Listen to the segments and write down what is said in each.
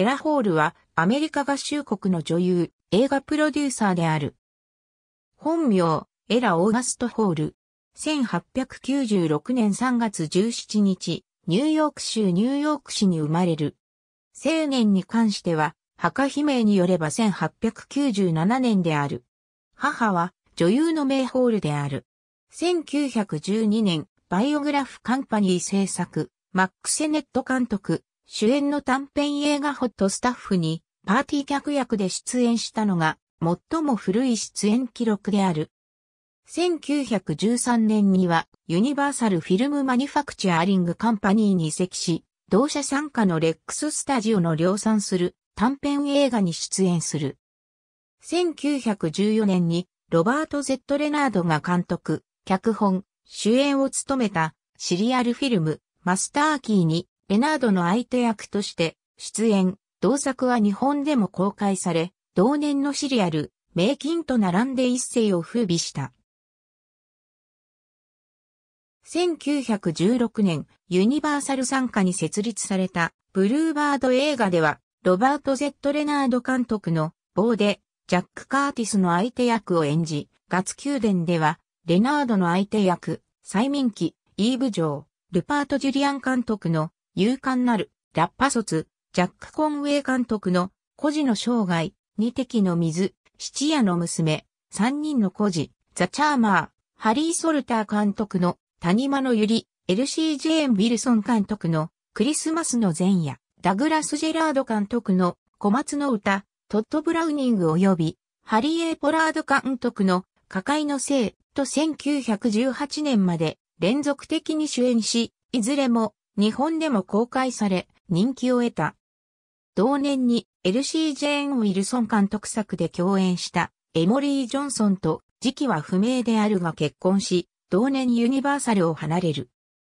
エラ・ホールはアメリカ合衆国の女優、映画プロデューサーである。本名、エラ・オーガスト・ホール。1896年3月17日、ニューヨーク州ニューヨーク市に生まれる。青年に関しては、墓碑名によれば1897年である。母は女優のメイホールである。1912年、バイオグラフカンパニー制作、マック・セネット監督、主演の短編映画ホットスタッフにパーティー客役で出演したのが最も古い出演記録である。1913年にはユニバーサルフィルムマニファクチャーリングカンパニーに移籍し、同社参加のレックススタジオの量産する短編映画に出演する。1914年にロバート・ゼット・レナードが監督、脚本、主演を務めたシリアルフィルムマスターキーにレナードの相手役として出演、同作は日本でも公開され、同年のシリアル、メイキンと並んで一世を風靡した。1916年、ユニバーサル参加に設立されたブルーバード映画では、ロバート・ゼット・レナード監督の棒で、ジャック・カーティスの相手役を演じ、ガツ宮殿では、レナードの相手役、催眠期、イーブ・ジョー、ルパート・ジュリアン監督の勇敢なる、ラッパ卒、ジャック・コンウェイ監督の孤児の生涯、二滴の水、七夜の娘、三人の孤児、ザ・チャーマー、ハリー・ソルター監督の谷間のゆり、エルシー・ジェーン・ウィルソン監督のクリスマスの前夜、ダグラス・ジェラード監督の小松の歌、トッド・ブラウニング及び、ハリー・エポラード監督の火界のせいと1918年まで連続的に主演し、いずれも日本でも公開され、人気を得た。同年にエルシー・ジェーン・ウィルソン監督作で共演したエモリー・ジョンソンと時期は不明であるが結婚し、同年ユニバーサルを離れる。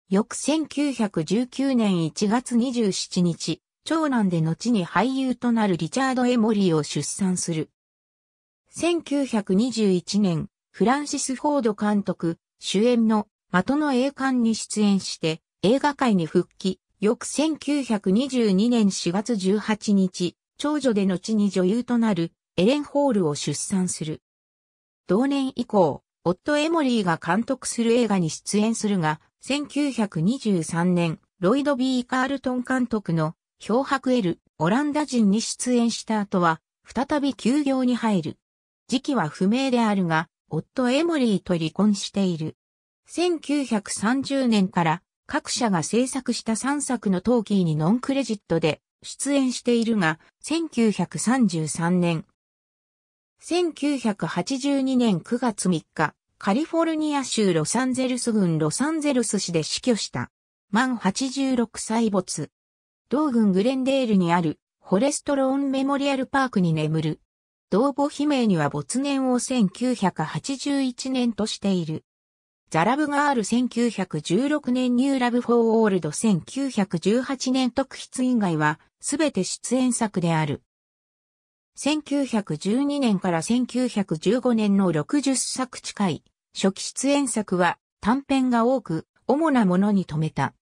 翌1919年1月27日、長男で後に俳優となるリチャード・エモリーを出産する。1921年、フランシス・フォード監督、主演の的の栄冠に出演して、映画界に復帰、翌1922年4月18日、長女で後に女優となるエレン・ホールを出産する。同年以降、夫エモリーが監督する映画に出演するが、1923年、ロイド・ビー・カールトン監督の漂白エル、オランダ人に出演した後は、再び休業に入る。時期は不明であるが、夫エモリーと離婚している。1930年から各社が制作した3作のトーキーにノンクレジットで出演しているが、1933年、1982年9月3日、カリフォルニア州ロサンゼルス郡ロサンゼルス市で死去した。満86歳没。同郡グレンデールにあるフォレストローンメモリアルパークに眠る。同母悲鳴には没年を1981年としている。ザラブがある1916年ニューラブフォーオールド1918年特筆以外はすべて出演作である。1912年から1915年の60作近い初期出演作は短編が多く主なものに止めた。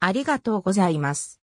ありがとうございます。